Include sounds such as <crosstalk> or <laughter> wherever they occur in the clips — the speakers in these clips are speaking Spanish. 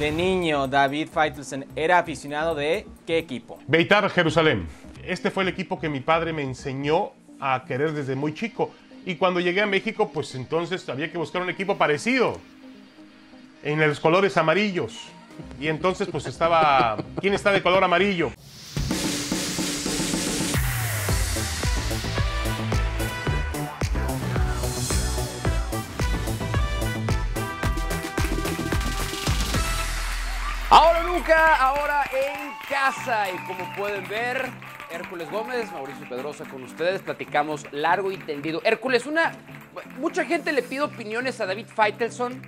De niño, David Feitelson era aficionado de qué equipo? Beitar Jerusalén. Este fue el equipo que mi padre me enseñó a querer desde muy chico. Y cuando llegué a México, pues entonces había que buscar un equipo parecido. En los colores amarillos. Y entonces pues estaba... ¿Quién está de color amarillo? Ahora nunca, ahora en casa. Y como pueden ver, Hércules Gómez, Mauricio Pedrosa con ustedes, platicamos largo y tendido. Hércules, una. Mucha gente le pide opiniones a David Feitelson.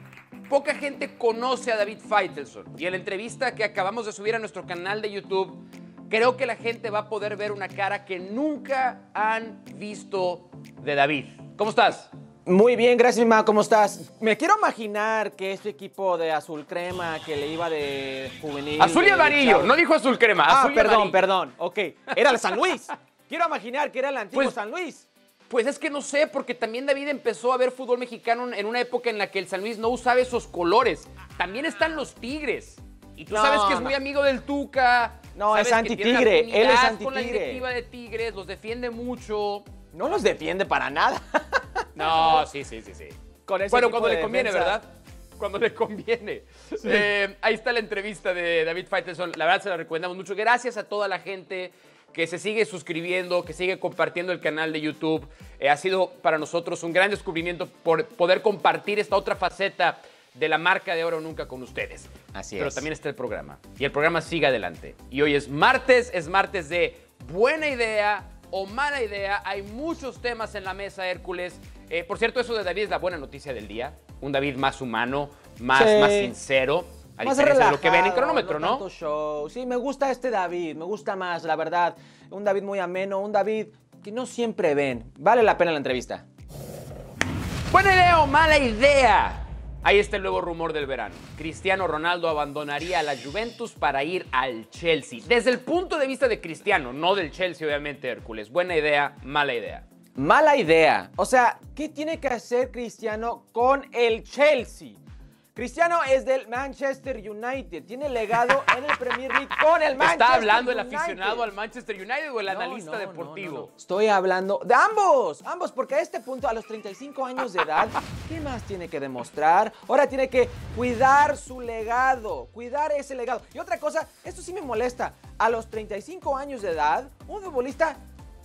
Poca gente conoce a David Feitelson. Y en la entrevista que acabamos de subir a nuestro canal de YouTube, creo que la gente va a poder ver una cara que nunca han visto de David. ¿Cómo estás? Muy bien, gracias, ma. ¿Cómo estás? Me quiero imaginar que este equipo de azul crema que le iba de juvenil. Azul y de amarillo, chavo- no dijo azul crema. Ah, azul perdón, amarillo. perdón. Ok, era el San Luis. Quiero imaginar que era el antiguo Pues- San Luis. Pues es que no sé, porque también David empezó a ver fútbol mexicano en una época en la que el San Luis no usaba esos colores. También están los Tigres. Y tú No, sabes que es muy amigo del Tuca. No, es anti-tigre, él es con la anti-tigre. directiva de Tigres, los defiende mucho. No los defiende para nada. <laughs> No, sí, sí, sí, sí. Con ese bueno, cuando de le conviene, defensa. ¿verdad? Cuando le conviene. Eh, ahí está la entrevista de David Faitelson. La verdad se la recomendamos mucho. Gracias a toda la gente que se sigue suscribiendo, que sigue compartiendo el canal de YouTube. Eh, ha sido para nosotros un gran descubrimiento por poder compartir esta otra faceta de la marca de Oro Nunca con ustedes. Así Pero es. también está el programa. Y el programa sigue adelante. Y hoy es martes, es martes de buena idea o mala idea. Hay muchos temas en la mesa, Hércules. Eh, por cierto, eso de David es la buena noticia del día. Un David más humano, más, Sí. más sincero. A Más diferencia de lo que ven en cronómetro, ¿no? tanto show. Sí, me gusta este David, me gusta más, la verdad. Un David muy ameno, un David que no siempre ven. Vale la pena la entrevista. ¿Buena idea o mala idea? Ahí está el nuevo rumor del verano. Cristiano Ronaldo abandonaría a la Juventus para ir al Chelsea. Desde el punto de vista de Cristiano, no del Chelsea, obviamente, Hércules. Buena idea, mala idea. Mala idea. O sea, ¿qué tiene que hacer Cristiano con el Chelsea? Cristiano es del Manchester United. Tiene legado <laughs> en el Premier League con el Manchester ¿Está hablando el aficionado al Manchester United o el No, analista no, deportivo? no. Estoy hablando de ambos, ambos, porque a este punto, a los 35 años de edad, ¿qué más tiene que demostrar? Ahora tiene que cuidar su legado, cuidar ese legado. Y otra cosa, esto sí me molesta, a los 35 años de edad, un futbolista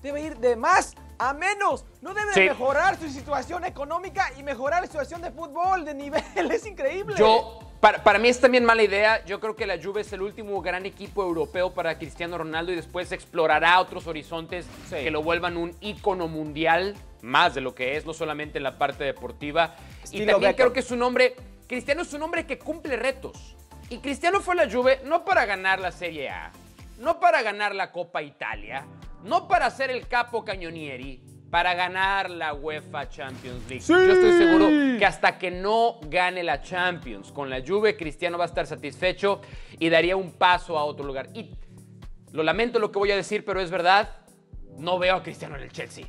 debe ir de más a menos. No debe Sí. mejorar su situación económica y mejorar la situación de fútbol, de nivel. <laughs> Es increíble. Yo, para, para mí es también mala idea. Yo creo que la Juve es el último gran equipo europeo para Cristiano Ronaldo y después explorará otros horizontes Sí. que lo vuelvan un ícono mundial, más de lo que es, no solamente en la parte deportiva. y también Beckham. creo que es un hombre, Cristiano es un hombre que cumple retos. Y Cristiano fue a la Juve no para ganar la Serie A, no para ganar la Copa Italia, no para ser el capo cañonieri, para ganar la UEFA Champions League. Yo estoy seguro que hasta que no gane la Champions con la Juve, Cristiano va a estar satisfecho y daría un paso a otro lugar. Y lo lamento lo que voy a decir, pero es verdad, no veo a Cristiano en el Chelsea.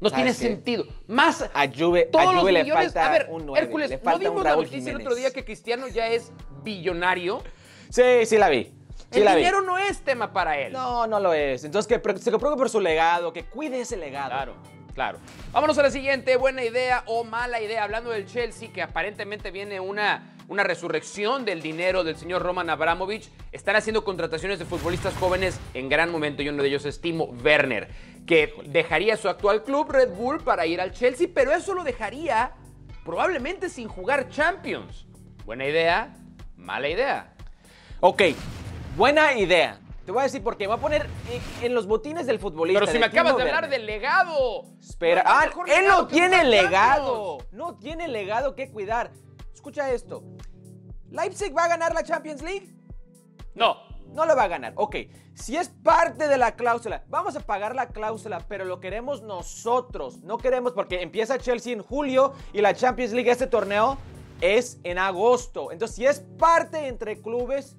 No ¿Sabes tiene qué? sentido. Más A Juve- todos a los le millones. falta a ver, un Hércules, le ¿no falta un dimos la noticia el otro día que Cristiano ya es billonario? Sí, sí la vi. Sí el vi. dinero no es tema para él. No, no lo es. Entonces que se preocupe por su legado, que cuide ese legado. Claro, claro. Vámonos a la siguiente, buena idea o mala idea. Hablando del Chelsea, que aparentemente viene una, una resurrección del dinero del señor Roman Abramovich. Están haciendo contrataciones de futbolistas jóvenes en gran momento y uno de ellos es Timo Werner, que dejaría su actual club Red Bull para ir al Chelsea, pero eso lo dejaría probablemente sin jugar Champions. Buena idea, mala idea. Ok, buena idea. Te voy a decir por qué. Voy a poner en, los botines del futbolista. Pero si me acabas de hablar del legado. Espera, No ah, él legado no tiene legado. No tiene legado que cuidar. Escucha esto. ¿Leipzig va a ganar la Champions League? No, No lo va a ganar. Ok, si es parte de la cláusula, vamos a pagar la cláusula, pero lo queremos nosotros. No queremos porque empieza Chelsea en julio y la Champions League, este torneo, es en agosto. Entonces, si es parte entre clubes,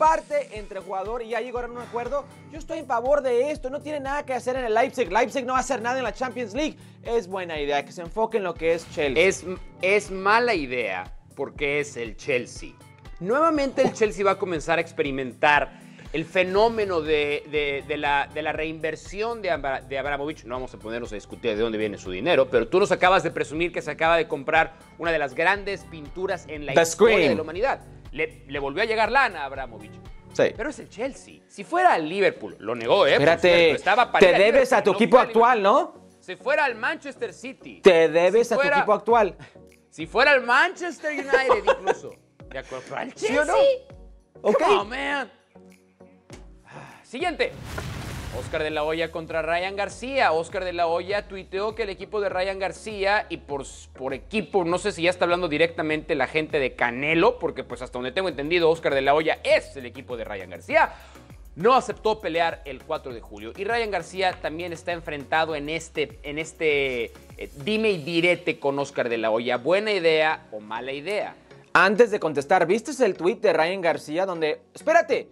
parte entre jugador y ya llegaron a un acuerdo, yo estoy en favor de esto. No tiene nada que hacer en el Leipzig. Leipzig no va a hacer nada en la Champions League. Es buena idea que se enfoque en lo que es Chelsea. Es, es mala idea porque es el Chelsea. nuevamente el Chelsea va a comenzar a experimentar el fenómeno de, de- de la, de la reinversión de, Abra- de Abramovich. No vamos a ponernos a discutir de dónde viene su dinero, pero tú nos acabas de presumir que se acaba de comprar una de las grandes pinturas en la The historia de la humanidad. Le, le volvió a llegar lana a Abramovich. Sí. Pero es el Chelsea. Si fuera el Liverpool, lo negó, ¿eh? Espérate, cierto, estaba te al debes a tu no equipo al actual. ¿no? Si fuera al Manchester City. Te debes Si a tu equipo actual. <laughs> Si fuera el Manchester United incluso. ¿De acuerdo? ¿Al ¿Sí Chelsea? o no? Ok. Oh, man. Ah, Siguiente. Oscar de la Hoya contra Ryan García. Oscar de la Hoya tuiteó que el equipo de Ryan García y por, por equipo, no sé si ya está hablando directamente la gente de Canelo, porque pues hasta donde tengo entendido, Oscar de la Hoya es el equipo de Ryan García. No aceptó pelear el 4 de julio. Y Ryan García también está enfrentado en este, en este eh, dime y direte con Oscar de la Hoya. ¿Buena idea o mala idea? Antes de contestar, ¿viste el tweet de Ryan García donde, espérate,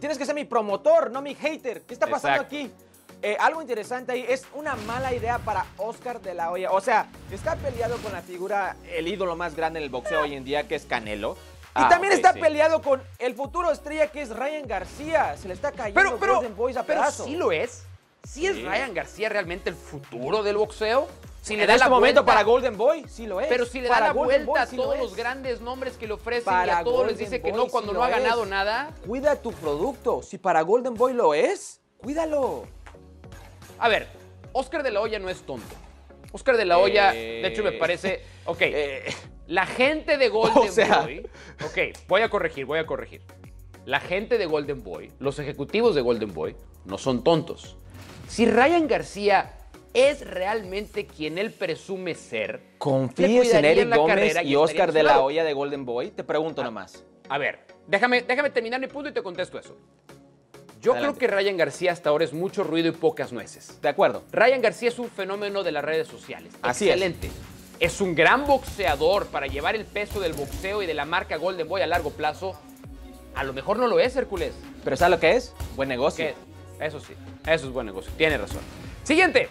tienes que ser mi promotor, no mi hater? ¿Qué está pasando Exacto. aquí? Eh, algo interesante ahí, es una mala idea para Oscar de la Hoya. O sea, está peleado con la figura, el ídolo más grande en el boxeo hoy en día, que es Canelo. Y Ah, también ok, está sí. peleado con el futuro estrella que es Ryan García. Se le está cayendo Pero, pero, Golden Boys a pero pedazos. sí lo es. ¿Sí es Sí. Ryan García realmente el futuro del boxeo? Si en este momento vuelta- para Golden Boy, sí lo es. Pero si le Para da la Golden vuelta Boy, a sí todos los grandes nombres que le ofrecen y Para a todos les dice que no cuando no ha es. ganado nada. Cuida tu producto. Si para Golden Boy lo es, cuídalo. A ver, Oscar de la Hoya no es tonto. Oscar de la Hoya, Eh, de hecho, me parece. Ok, <laughs> Eh, la gente de <laughs> Golden O sea- Boy. Ok, voy a corregir, voy a corregir. La gente de Golden Boy, los ejecutivos de Golden Boy, no son tontos. Si Ryan García es realmente quien él presume ser, le ¿Confíes en Eric la Gómez y Oscar de la. Hoya de Golden Boy? Te pregunto nomás. A ver, déjame, déjame terminar mi punto y te contesto eso. Yo Adelante. creo que Ryan García hasta ahora es mucho ruido y pocas nueces. De acuerdo. Ryan García es un fenómeno de las redes sociales. Así es. Excelente. Es. un gran boxeador para llevar el peso del boxeo y de la marca Golden Boy a largo plazo. A lo mejor no lo es, Hércules. ¿Pero sabes lo que es? Buen negocio. Que- eso sí, eso es buen negocio. Tiene razón. Siguiente.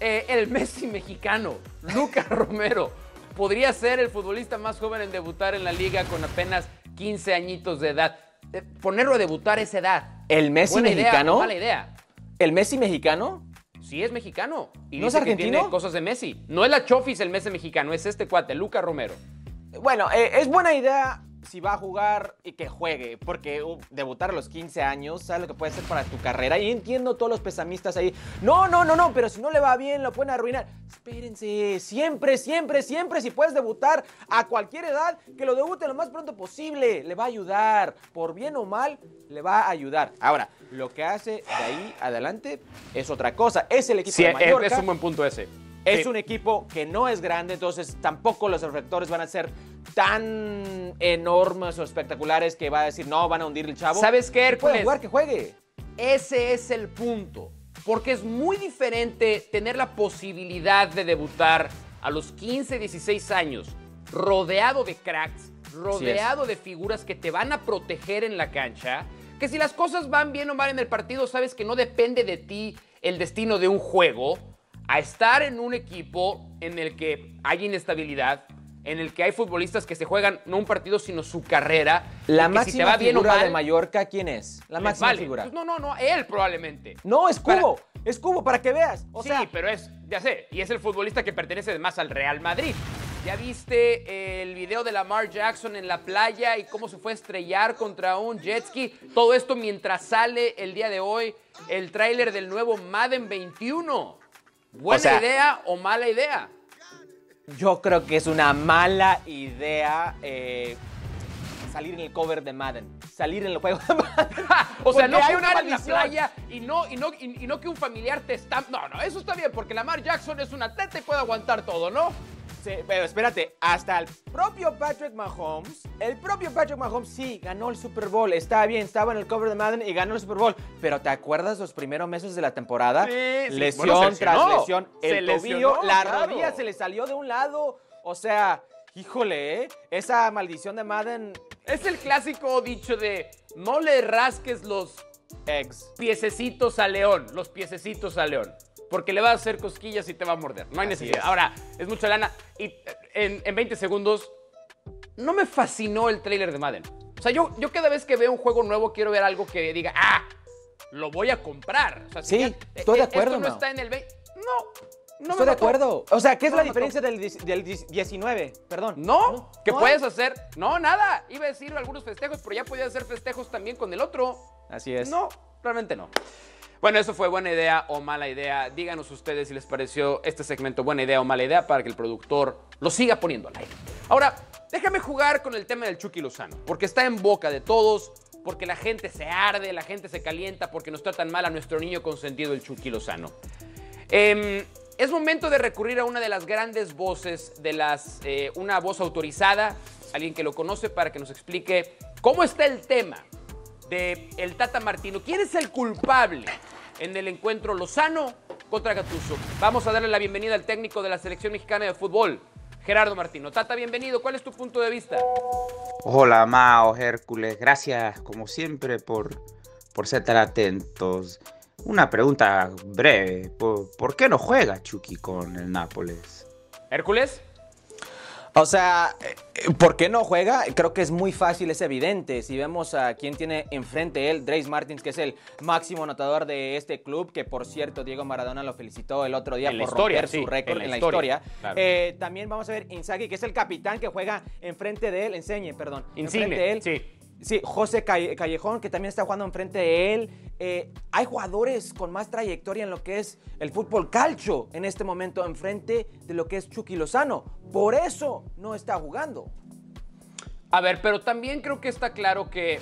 Eh, el Messi mexicano, Lucas <laughs> Romero, podría ser el futbolista más joven en debutar en la liga con apenas 15 añitos de edad. Eh, ponerlo a debutar a esa edad. ¿El Messi ¿Buena idea mexicano? o mala idea. ¿El Messi mexicano? Sí es mexicano. Y ¿No es dice que argentino? tiene cosas de Messi. No es la Chofis el Messi mexicano, es este cuate, Lucas Romero. Bueno, eh, es buena idea si va a jugar y que juegue, porque uh, debutar a los 15 años, ¿sabes lo que puede ser para tu carrera? Y entiendo todos los pesamistas ahí. No, no, no, no, pero si no le va bien, lo pueden arruinar. Espérense, siempre, siempre, siempre, si puedes debutar a cualquier edad, que lo debute lo más pronto posible. Le va a ayudar, por bien o mal, le va a ayudar. Ahora, lo que hace de ahí adelante es otra cosa. Es el equipo Sí, de es, Mallorca. es un buen punto ese. Es Sí. un equipo que no es grande, entonces tampoco los reflectores van a ser tan enormes o espectaculares que va a decir, no, van a hundir el chavo. ¿Sabes qué, Hércules? jugar, que juegue. Ese es el punto. Porque es muy diferente tener la posibilidad de debutar a los 15, 16 años, rodeado de cracks, rodeado de figuras que te van a proteger en la cancha, que si las cosas van bien o mal en el partido, sabes que no depende de ti el destino de un juego, a estar en un equipo en el que hay inestabilidad, en el que hay futbolistas que se juegan no un partido, sino su carrera. La máxima si te va bien o figura mal, de Mallorca, ¿quién es? La máxima vale. figura. Pues no, no, no, él probablemente. No, es Para- Cubo. Es Cubo, para que veas. O sí, sea, pero es, ya sé, y es el futbolista que pertenece además al Real Madrid. ¿Ya viste el video de Lamar Jackson en la playa y cómo se fue a estrellar contra un jet ski? Todo esto mientras sale el día de hoy el tráiler del nuevo Madden 21. ¿Buena O sea- idea o mala idea? Yo creo que es una mala idea eh, salir en el cover de Madden. Salir en el juego de Madden. <laughs> O sea, no hay una en la playa y no, y, no, y, y no que un familiar te está... No, no, eso está bien, porque Lamar Jackson es un atleta y puede aguantar todo, ¿no? Sí, pero espérate, hasta el propio Patrick Mahomes, el propio Patrick Mahomes sí ganó el Super Bowl, está bien, estaba en el cover de Madden y ganó el Super Bowl, pero ¿te acuerdas los primeros meses de la temporada? Sí, sí, Lesión bueno, se tras lesión, Se el lesionó, tobillo, la claro. rodilla se le salió de un lado, o sea, híjole, ¿eh? esa maldición de Madden Es el clásico dicho de no le rasques los ex. piececitos a león, los piececitos a león. Porque le va a hacer cosquillas y te va a morder. No hay Así necesidad. es. Ahora, es mucha lana. Y eh, en, en 20 segundos, no me fascinó el tráiler de Madden. O sea, yo, yo cada vez que veo un juego nuevo quiero ver algo que diga, ah, lo voy a comprar. O sea, si Sí, ya- estoy de eh, acuerdo, Esto no está en el 20. No, no Estoy de acuerdo. O sea, ¿qué es No la diferencia del, del dis- 19? Perdón. No, que no puedes hay. hacer. No, nada. Iba a decir algunos festejos, pero ya podías hacer festejos también con el otro. Así es. No, realmente no. Bueno, eso fue buena idea o mala idea. Díganos ustedes si les pareció este segmento buena idea o mala idea para que el productor lo siga poniendo al aire. Ahora, déjame jugar con el tema del Chucky Lozano, porque está en boca de todos, porque la gente se arde, la gente se calienta, porque nos tratan mal a nuestro niño consentido, el Chucky Lozano. Em, es momento de recurrir a una de las grandes voces, de las, eh, una voz autorizada, alguien que lo conoce para que nos explique cómo está el tema de Tata Martino. ¿Quién es el culpable en el encuentro Lozano contra Gattuso? Vamos a darle la bienvenida al técnico de la selección mexicana de fútbol, Gerardo Martino. Tata, bienvenido. ¿Cuál es tu punto de vista? Hola Mao, Hércules, gracias como siempre por, por ser tan atentos. Una pregunta breve, ¿por, por qué no juega Chucky con el Nápoles? Hércules. O sea, eh, ¿por qué no juega? Creo que es muy fácil, es evidente. Si vemos a quién tiene enfrente él, Drace Martins, que es el máximo anotador de este club, que por cierto, Diego Maradona lo felicitó el otro día En por historia, romper sí, su récord en en la la historia. historia, claro. Eh, también vamos a ver Inzaghi, que es el capitán que juega enfrente de él, enseñe, perdón. Insigne, enfrente de él. sí. Sí, José Calle- Callejón, que también está jugando enfrente de él. Eh, hay jugadores con más trayectoria en lo que es el fútbol calcio en este momento, enfrente de lo que es Chucky Lozano. Por eso no está jugando. A ver, pero también creo que está claro que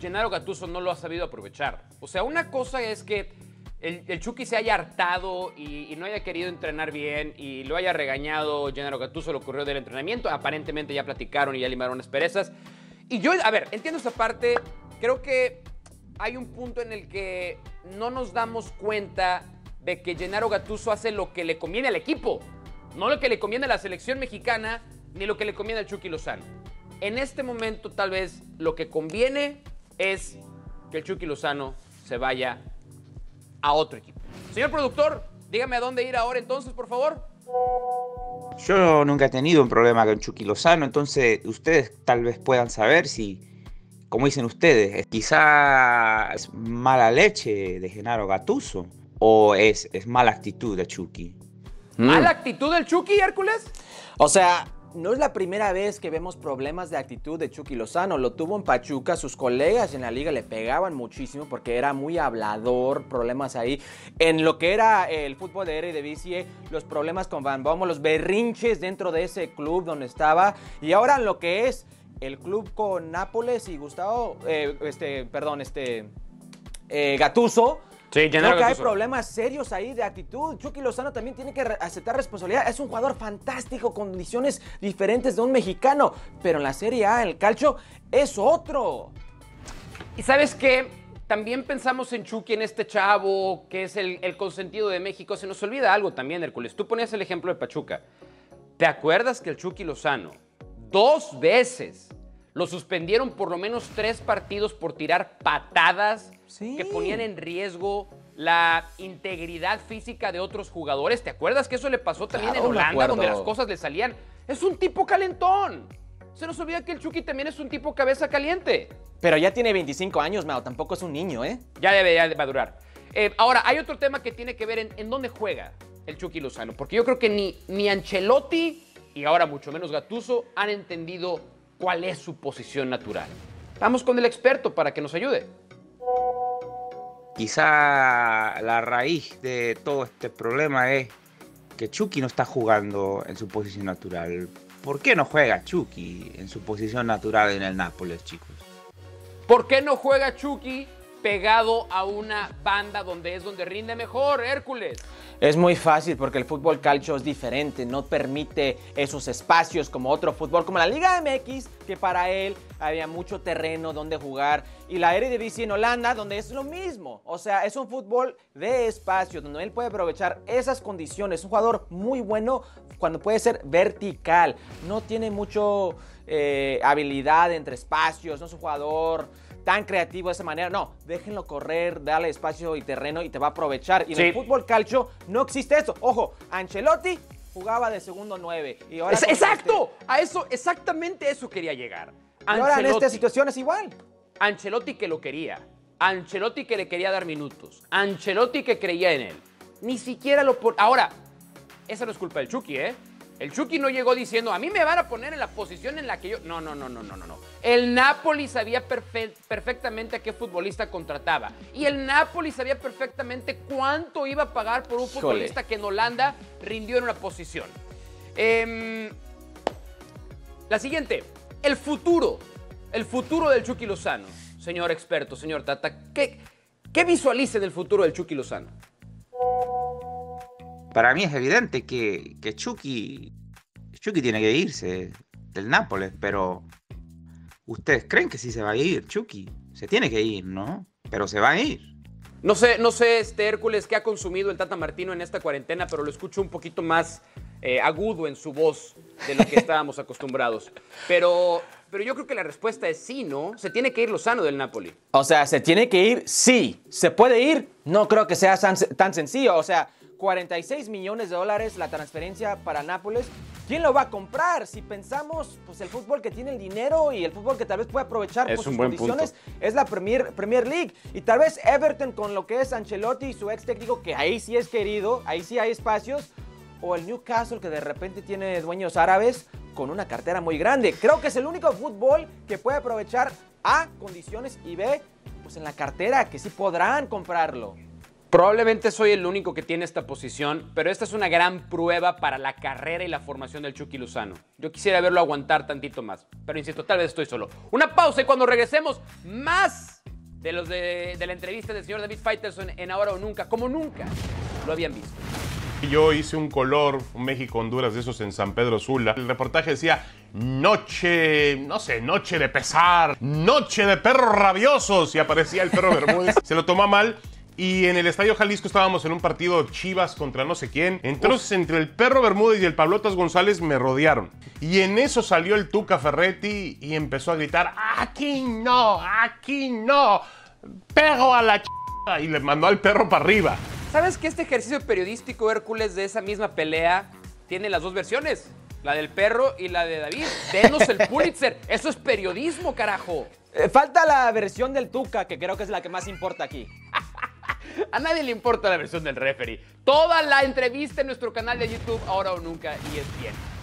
Gennaro Gattuso no lo ha sabido aprovechar. O sea, una cosa es que el, Chucky se haya hartado y, y no haya querido entrenar bien y lo haya regañado Gennaro Gattuso, lo ocurrió del entrenamiento. Aparentemente ya platicaron y ya limaron las perezas. Y yo, a ver, entiendo esta parte. Creo que hay un punto en el que no nos damos cuenta de que Gennaro Gattuso hace lo que le conviene al equipo, no lo que le conviene a la selección mexicana ni lo que le conviene al Chucky Lozano. En este momento tal vez lo que conviene es que el Chucky Lozano se vaya a otro equipo. Señor productor, dígame a dónde ir ahora entonces, por favor. Yo nunca he tenido un problema con Chucky Lozano, entonces ustedes tal vez puedan saber si, como dicen ustedes, es- quizá es mala leche de Genaro Gattuso o es, es mala actitud de Chucky. ¿Mala actitud del Chucky, Hércules? O sea, no es la primera vez que vemos problemas de actitud de Chucky Lozano. Lo tuvo en Pachuca, sus colegas en la liga le pegaban muchísimo porque era muy hablador, problemas ahí. En lo que era el fútbol de Eredivisie, los problemas con Van Bommel, los berrinches dentro de ese club donde estaba. Y ahora en lo que es el club con Nápoles y Gustavo, eh, este, perdón, este, eh, Gatuso. Sí, Creo que hay problemas serios ahí de actitud. Chucky Lozano también tiene que aceptar responsabilidad. Es un jugador fantástico, condiciones diferentes de un mexicano. Pero en la Serie A, en el calcio, es otro. Y sabes qué? También pensamos en Chucky, en este chavo, que es el, el consentido de México. Se nos olvida algo también, Hércules. Tú ponías el ejemplo de Pachuca. ¿Te acuerdas que el Chucky Lozano dos veces lo suspendieron por lo menos tres partidos por tirar patadas Sí. que ponían en riesgo la integridad física de otros jugadores? ¿Te acuerdas que eso le pasó también Claro, en Holanda, donde las cosas le salían? Es un tipo calentón. Se nos olvida que el Chucky también es un tipo cabeza caliente. Pero ya tiene 25 años, Mao. Tampoco es un niño, ¿eh? Ya debe, ya va a durar. Eh, ahora, hay otro tema que tiene que ver en, en dónde juega el Chucky Lozano. Porque yo creo que ni, ni Ancelotti y ahora mucho menos Gatuso han entendido cuál es su posición natural. Vamos con el experto para que nos ayude. Quizá la raíz de todo este problema es que Chucky no está jugando en su posición natural. ¿Por qué no juega Chucky en su posición natural en el Nápoles, chicos? ¿Por qué no juega Chucky pegado a una banda donde es donde rinde mejor, Hércules? Es muy fácil porque el fútbol calcio es diferente, no permite esos espacios como otro fútbol, como la Liga MX, que para él había mucho terreno donde jugar, y la Eredivisie en Holanda, donde es lo mismo. O sea, es un fútbol de espacio, donde él puede aprovechar esas condiciones. Un jugador muy bueno cuando puede ser vertical, no tiene mucho eh, habilidad entre espacios, no es un jugador tan creativo de esa manera. No, déjenlo correr, dale espacio y terreno y te va a aprovechar. Y en Sí. el fútbol calcio no existe eso. Ojo, Ancelotti jugaba de segundo 9. Y ahora Es- exacto, a eso, exactamente eso quería llegar. y ahora en esta situación es igual. Ancelotti que lo quería. Ancelotti que le quería dar minutos. Ancelotti que creía en él. Ni siquiera lo pon- Ahora, esa no es culpa del Chucky, ¿eh? El Chucky no llegó diciendo, a mí me van a poner en la posición en la que yo... No, no, no, no, no, no. no. El Napoli sabía perfe- perfectamente a qué futbolista contrataba. Y el Napoli sabía perfectamente cuánto iba a pagar por un futbolista que en Holanda rindió en una posición. Em, la siguiente, el futuro. El futuro del Chucky Lozano. Señor experto, señor Tata, ¿qué, qué visualiza del futuro del Chucky Lozano? Para mí es evidente que, que Chucky, Chucky tiene que irse del Nápoles, pero ¿ustedes creen que sí se va a ir, Chucky? Se tiene que ir, ¿no? Pero se va a ir. No sé, no sé, este Hércules, qué ha consumido el Tata Martino en esta cuarentena, pero lo escucho un poquito más eh, agudo en su voz de lo que estábamos <laughs> acostumbrados. Pero, pero yo creo que la respuesta es sí, ¿no? Se tiene que ir Lozano del Napoli. O sea, ¿se tiene que ir? Sí. ¿Se puede ir? No creo que sea tan, tan sencillo. O sea, 46 millones de dólares la transferencia para Nápoles. ¿Quién lo va a comprar? Si pensamos, pues el fútbol que tiene el dinero y el fútbol que tal vez puede aprovechar Es por sus condiciones es la Premier, Premier League. Y tal vez Everton con lo que es Ancelotti y su ex técnico, que ahí sí es querido, ahí sí hay espacios. O el Newcastle que de repente tiene dueños árabes con una cartera muy grande. Creo que es el único fútbol que puede aprovechar A, condiciones y B, pues en la cartera, que sí podrán comprarlo. Probablemente soy el único que tiene esta posición, pero esta es una gran prueba para la carrera y la formación del Chucky Lozano. Yo quisiera verlo aguantar tantito más, pero insisto, tal vez estoy solo. Una pausa y cuando regresemos, más de los de, de la entrevista del señor David Faitelson en Ahora o Nunca, como nunca lo habían visto. Yo hice un color, un México-Honduras de esos en San Pedro Sula. El reportaje decía, noche, no sé, noche de pesar, noche de perros rabiosos. Y aparecía el perro Bermúdez. <laughs> Se lo toma mal. Y en el Estadio Jalisco estábamos en un partido Chivas contra no sé quién. Entonces, entre el perro Bermúdez y el Pablotas González me rodearon. Y en eso salió el Tuca Ferretti y empezó a gritar, aquí no, aquí no, pego a la ch... Y le mandó al perro para arriba. ¿Sabes que este ejercicio periodístico Hércules de esa misma pelea tiene las dos versiones? La del perro y la de David. Denos el Pulitzer. <laughs> Eso es periodismo, carajo. Eh, falta la versión del Tuca, que creo que es la que más importa aquí. A nadie le importa la versión del referee. Toda la entrevista en nuestro canal de YouTube, ahora o nunca, y es bien.